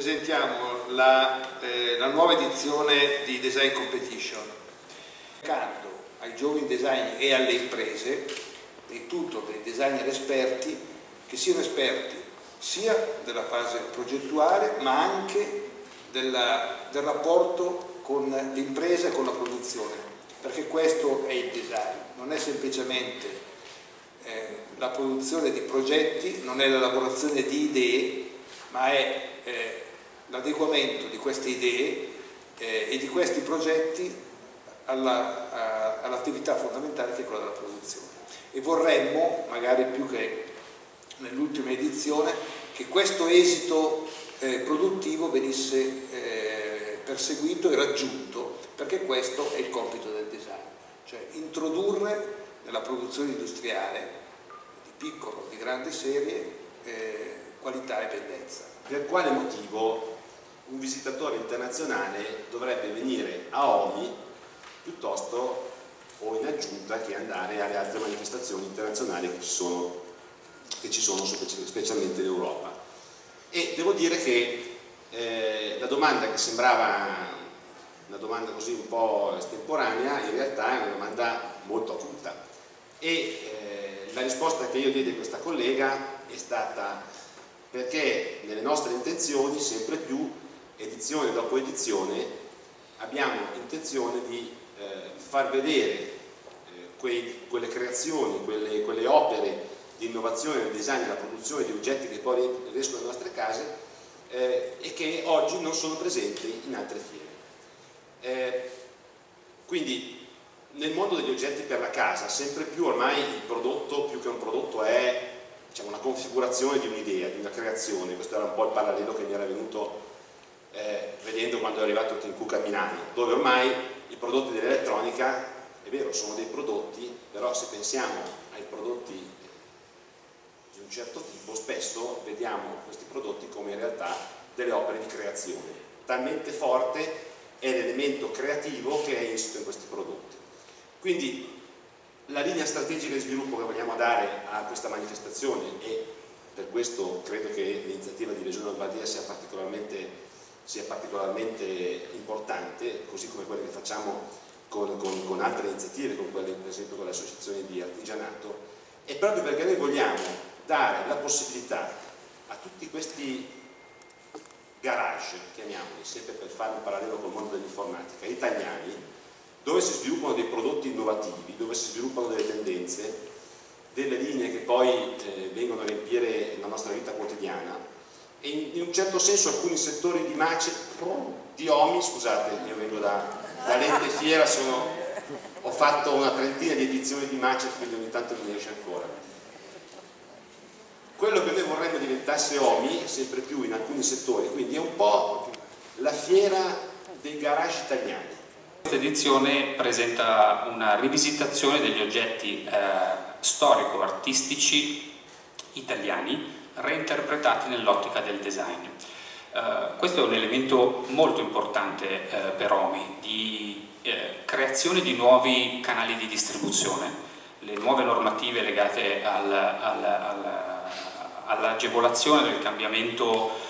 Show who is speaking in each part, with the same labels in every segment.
Speaker 1: presentiamo la, eh, la, nuova edizione di Design Competition. Accanto ai giovani designer e alle imprese, dei tutor, dei designer esperti, che siano esperti sia della fase progettuale ma anche della, del rapporto con l'impresa e con la produzione, perché questo è il design, non è semplicemente eh, la produzione di progetti, non è l'elaborazione di idee, ma è eh, l'adeguamento di queste idee eh, e di questi progetti all'attività all fondamentale che è quella della produzione. E vorremmo, magari più che nell'ultima edizione, che questo esito eh, produttivo venisse eh, perseguito e raggiunto, perché questo è il compito del design, cioè introdurre nella produzione industriale di piccolo, di grande serie, eh, qualità e bellezza.
Speaker 2: Per quale motivo un visitatore internazionale dovrebbe venire a OMI piuttosto o in aggiunta che andare alle altre manifestazioni internazionali che ci sono, che ci sono specialmente in Europa. E devo dire che eh, la domanda che sembrava una domanda così un po' estemporanea in realtà è una domanda molto acuta e eh, la risposta che io diedi a questa collega è stata perché nelle nostre intenzioni sempre più edizione dopo edizione abbiamo intenzione di eh, far vedere eh, quei, quelle creazioni, quelle, quelle, opere di innovazione nel design e nella produzione di oggetti che poi riescono alle nostre case eh, e che oggi non sono presenti in altre fiere. Eh, quindi nel mondo degli oggetti per la casa sempre più ormai il prodotto più che un prodotto è diciamo, una configurazione di un'idea, di una creazione, questo era un po' il parallelo che mi era venuto eh, vedendo quando è arrivato Tim Cook a Milano, dove ormai i prodotti dell'elettronica, è vero, sono dei prodotti, però se pensiamo ai prodotti di un certo tipo, spesso vediamo questi prodotti come in realtà delle opere di creazione. Talmente forte è l'elemento creativo che è insito in questi prodotti. Quindi la linea strategica di sviluppo che vogliamo dare a questa manifestazione e per questo credo che l'iniziativa di Regione Lombardia sia particolarmente, sia particolarmente, importante, così come quelle che facciamo con, con, con altre iniziative, come quelle per esempio con le associazioni di artigianato, è proprio perché noi vogliamo dare la possibilità a tutti questi garage, chiamiamoli, sempre per fare un parallelo col mondo dell'informatica, italiani, dove si sviluppano dei prodotti innovativi, dove si sviluppano delle tendenze, delle linee che poi eh, vengono a riempire la nostra vita quotidiana e in, un certo senso alcuni settori di mace, di OMI, scusate, io vengo da, da Lente Fiera, sono, ho fatto una trentina di edizioni di mace, quindi ogni tanto mi riesce ancora. Quello che noi vorremmo diventasse OMI, sempre più in alcuni settori, quindi è un po' la fiera dei garage italiani
Speaker 3: questa edizione presenta una rivisitazione degli oggetti eh, storico-artistici italiani reinterpretati nell'ottica del design. Uh, questo è un elemento molto importante uh, per OMI, di uh, creazione di nuovi canali di distribuzione. Le nuove normative legate al, al, al, all'agevolazione del cambiamento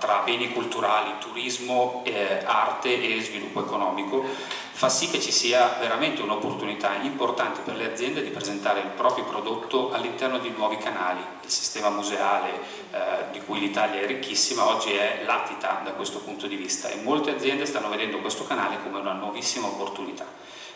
Speaker 3: tra beni culturali, turismo, eh, arte e sviluppo economico, fa sì che ci sia veramente un'opportunità importante per le aziende di presentare il proprio prodotto all'interno di nuovi canali. Il sistema museale eh, di cui l'Italia è ricchissima oggi è latita da questo punto di vista e molte aziende stanno vedendo questo canale come una nuovissima opportunità.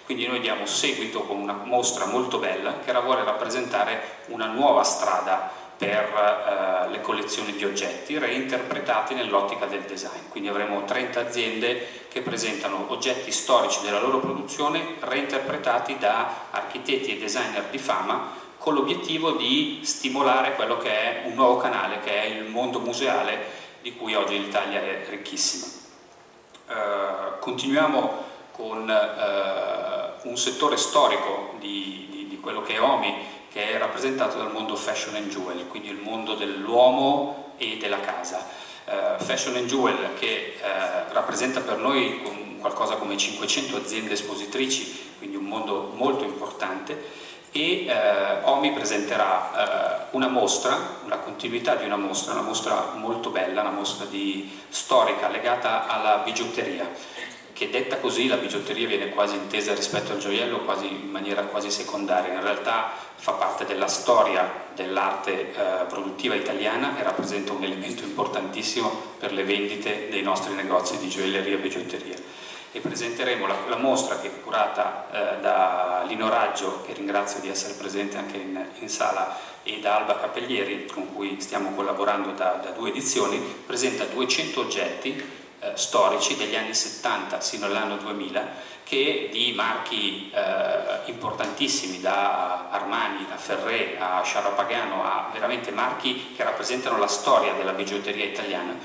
Speaker 3: Quindi noi diamo seguito con una mostra molto bella che vuole rappresentare una nuova strada per eh, le collezioni di oggetti reinterpretati nell'ottica del design. Quindi avremo 30 aziende che presentano oggetti storici della loro produzione reinterpretati da architetti e designer di fama con l'obiettivo di stimolare quello che è un nuovo canale che è il mondo museale di cui oggi l'Italia è ricchissima. Uh, continuiamo con uh, un settore storico di, di, di quello che è OMI che è rappresentato dal mondo fashion and jewel, quindi il mondo dell'uomo e della casa. Uh, fashion and Jewel che uh, rappresenta per noi qualcosa come 500 aziende espositrici, quindi un mondo molto importante e eh, OMI presenterà una mostra, una continuità di una mostra, una mostra molto bella, una mostra di, storica legata alla bigiotteria che detta così la bigiotteria viene quasi intesa rispetto al gioiello quasi in maniera quasi secondaria, in realtà fa parte della storia dell'arte eh, produttiva italiana e rappresenta un elemento importantissimo per le vendite dei nostri negozi di gioielleria e bigiotteria. E presenteremo la, la mostra che è curata eh, da Lino Raggio, che ringrazio di essere presente anche in, in, sala, e da Alba Capellieri, con cui stiamo collaborando da, da due edizioni, presenta 200 oggetti eh, storici degli anni 70 sino all'anno 2000 che di marchi eh, importantissimi da Armani a Ferré a Sciarapagano a veramente marchi che rappresentano la storia della bigiotteria italiana.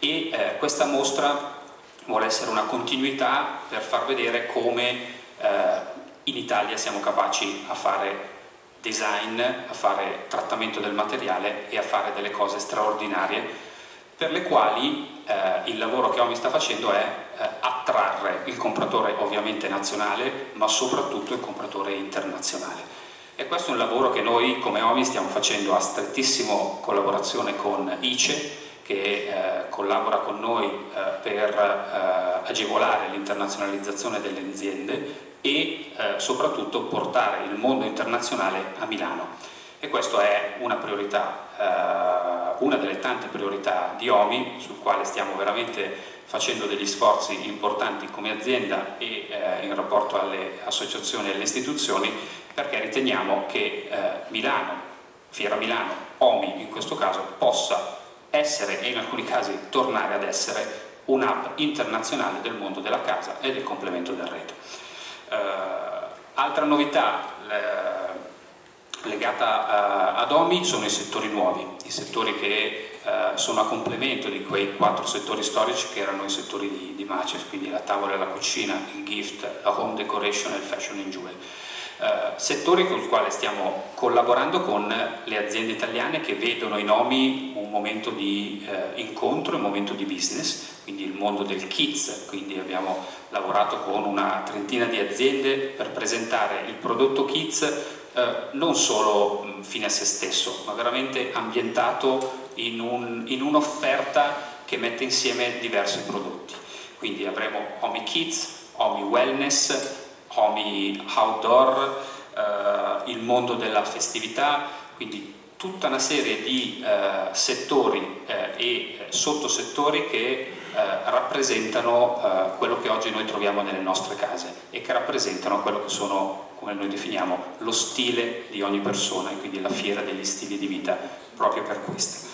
Speaker 3: E eh, questa mostra vuole essere una continuità per far vedere come eh, in Italia siamo capaci a fare design, a fare trattamento del materiale e a fare delle cose straordinarie per le quali eh, il lavoro che OMI sta facendo è eh, attrarre il compratore ovviamente nazionale ma soprattutto il compratore internazionale. E questo è un lavoro che noi come OMI stiamo facendo a strettissima collaborazione con ICE che eh, collabora con noi eh, per eh, agevolare l'internazionalizzazione delle aziende e eh, soprattutto portare il mondo internazionale a Milano. E questa è una priorità, una delle tante priorità di OMI, sul quale stiamo veramente facendo degli sforzi importanti come azienda e eh, in rapporto alle associazioni e alle istituzioni, perché riteniamo che Milano, Fiera Milano, OMI in questo caso, possa essere e in alcuni casi tornare ad essere un hub internazionale del mondo della casa e del complemento del reto. Uh, altra novità uh, legata uh, ad OMI sono i settori nuovi, i settori che sono a complemento di quei quattro settori storici che erano i settori di, di Maces, quindi la tavola e la cucina, il gift, la home decoration e il fashion and jewel. Eh, settori con il quale stiamo collaborando con le aziende italiane che vedono i nomi un momento di eh, incontro, un momento di business, quindi il mondo del kids, quindi abbiamo lavorato con una trentina di aziende per presentare il prodotto kids eh, non solo mh, fine a se stesso, ma veramente ambientato in, un, un'offerta che mette insieme diversi prodotti. Quindi avremo Omi Kids, Omi Wellness, hobby outdoor, eh, il mondo della festività, quindi tutta una serie di eh, settori eh, e sottosettori che eh, rappresentano eh, quello che oggi noi troviamo nelle nostre case e che rappresentano quello che sono, come noi definiamo, lo stile di ogni persona e quindi la fiera degli stili di vita proprio per questo.